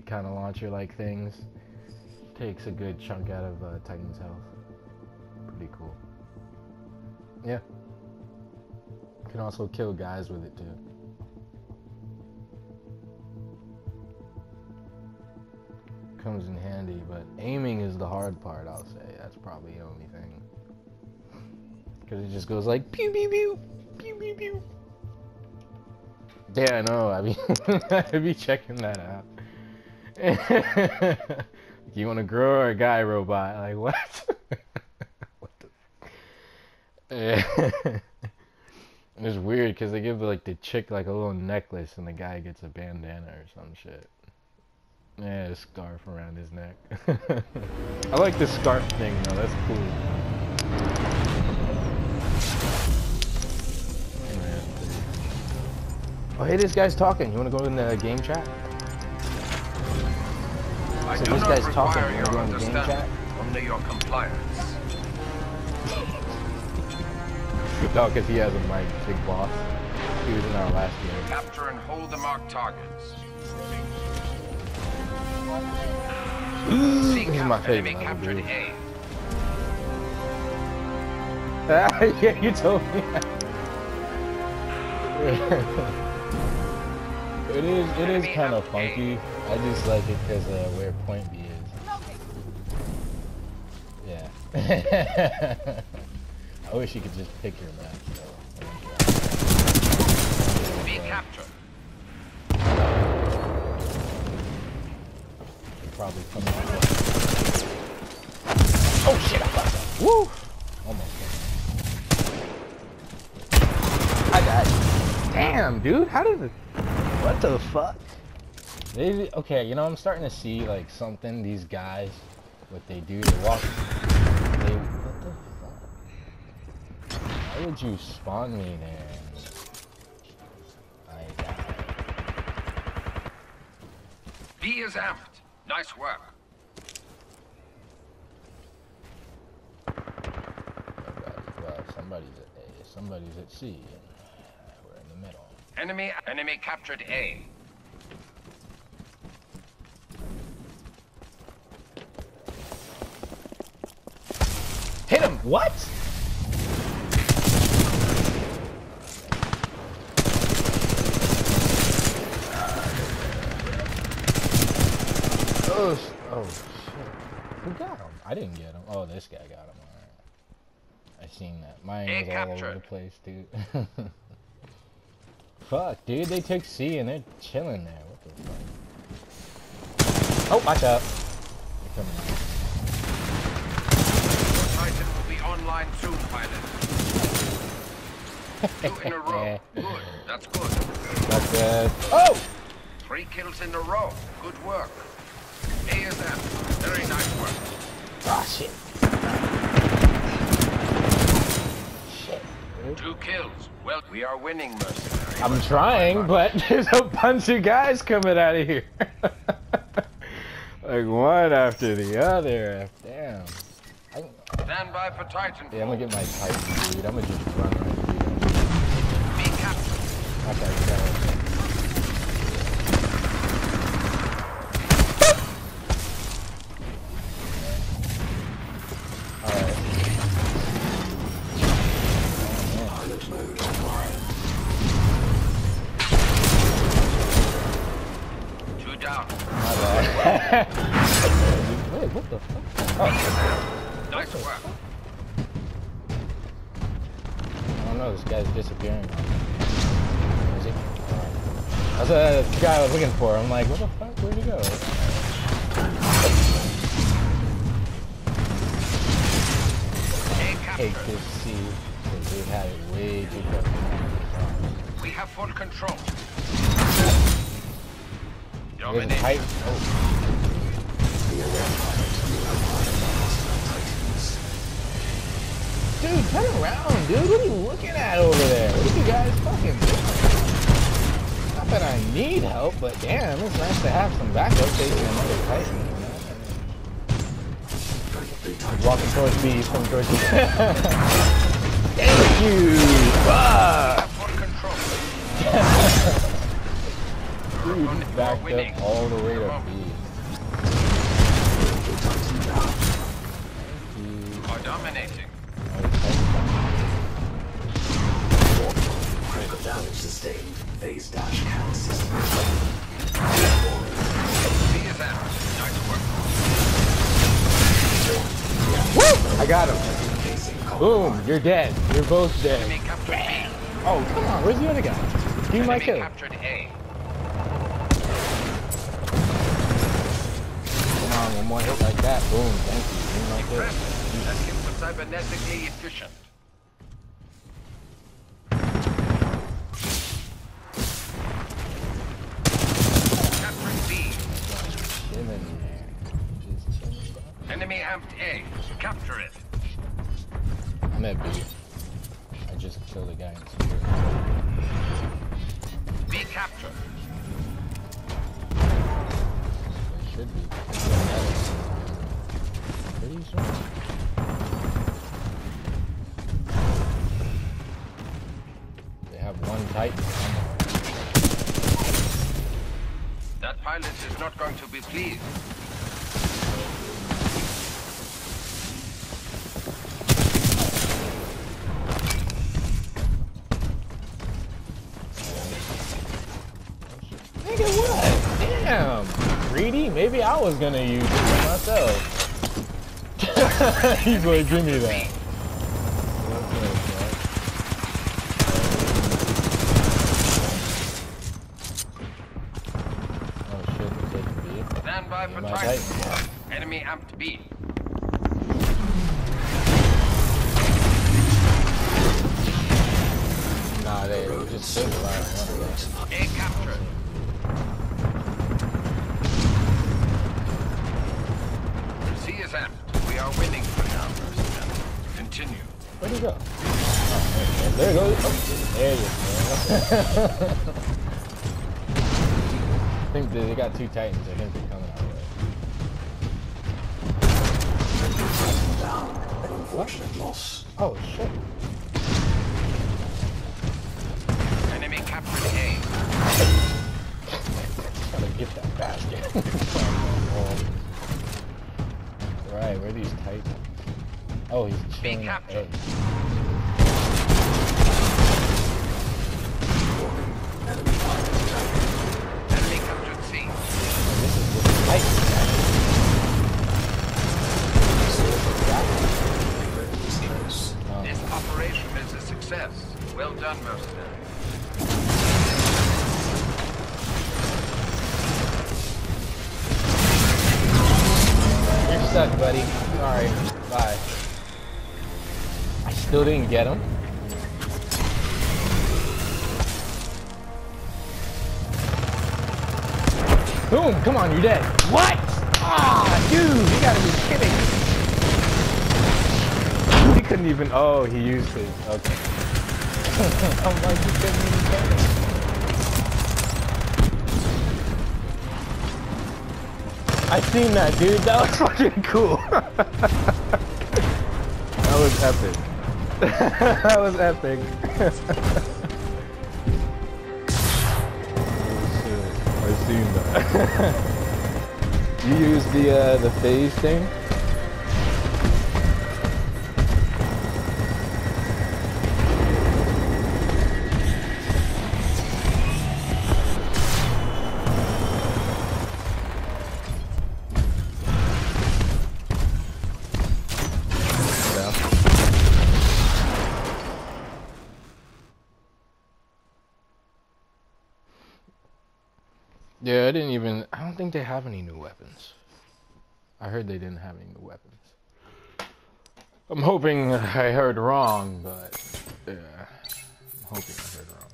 grenade kind of launcher like things. Takes a good chunk out of uh, Titan's health. Pretty cool. Yeah. Can also kill guys with it too. Comes in handy, but aiming is the hard part, I'll say. That's probably the only thing. Because it just goes like pew pew pew, pew pew pew. Yeah, I know. I mean, I'd be checking that out. You want a girl or a guy robot? Like what? what the? it's weird because they give like the chick like a little necklace and the guy gets a bandana or some shit. Yeah, a scarf around his neck. I like the scarf thing though. That's cool. Oh, hey, this guy's talking. You want to go in the game chat? I So do this guy's talking. require You wanna your in the game chat? understanding, only your compliance. No, because he has a mic, big boss. He was in our last game. Capture and hold the marked targets. This See is my favorite enemy captured dude. A. yeah, you told me. it is. It is kind of funky. I just like it because uh, where Point B is. Yeah. I wish you could just pick your map. though. Be captured. Probably come. Oh shit! I fucked up. Woo! Almost. I died. Damn, dude. How did it? What the fuck? They okay. You know, I'm starting to see like something. These guys, what they do, they walk. They what the fuck? Why would you spawn me there? I died. B is amped. Nice work. Oh, Nobody. Well, somebody's at A. Somebody's at C. And we're in the middle. Enemy enemy captured A. Hit him! What? Oh, oh shit. Who got him? I didn't get him. Oh, this guy got him. Alright. I seen that. Mine was all over the place, dude. fuck, dude. They took C and they're chilling there. What the fuck? Oh, watch out. They're coming out. Titan will be online soon, pilot. Two in a row. Good. That's good. That's good. Oh! Three kills in a row. Good work. A is. Very nice work. Ah, shit. Shit. dude. Two kills. Well, we are winning, mercenary. I'm trying, but there's a bunch of guys coming out of here. like one after the other. Damn. I, Stand by for Titan. yeah, I'm gonna get my Titan, dude. I'm gonna just run right through Be captured. them. Okay, I don't know. This guy's disappearing. Is he? That's the guy I was looking for. I'm like, what the fuck? Where'd he go? Take this C. Because they had it way too quick. We have full control. There's a Domination. Oh. Dude, turn around, dude. What are you looking at over there? What are you guys fucking doing? Not that I need help, but damn, it's nice to have some backup facing another Titan. walking towards me, he's coming towards me. Thank you! Fuck! Dude, backed up all the way to. B. got him. Boom, you're dead. You're both dead. Oh, come on. Where's the other guy? Me my kill. captured A. Come on, one more hit like that. Boom, thank you. Me my kill. Impressive. That kill cybernetically efficient. I'm at B. I just killed a guy in security. B captured. They should be. Pretty sure. They have one Titan. That pilot is not going to be pleased. Maybe I was gonna use it myself. He's like, give me that. Oh shit, they're B. Stand by for. Titan. Enemy amped B. Nah, they just last one. A captured. C. We are winning for now, personnel. Continue. Where'd he go? Oh, there, there he goes. Oh, there you go. I think they, they got two Titans. I think they're coming our way. down. An unfortunate loss. Oh shit. Operation is a success. Well done, mercenary. You're stuck, buddy. Sorry. Bye. Still didn't get him. Boom! Come on, you're dead. What? Ah, dude, you gotta be kidding. He couldn't even. Oh, he used his. Okay. I'm like, he couldn't even get it. I seen that, dude. That was fucking cool. that was epic. That was epic. I seen that. you used the uh, the phase thing. Yeah, I didn't even. I don't think they have any new weapons. I heard they didn't have any new weapons. I'm hoping I heard wrong, but yeah, I'm hoping I heard wrong.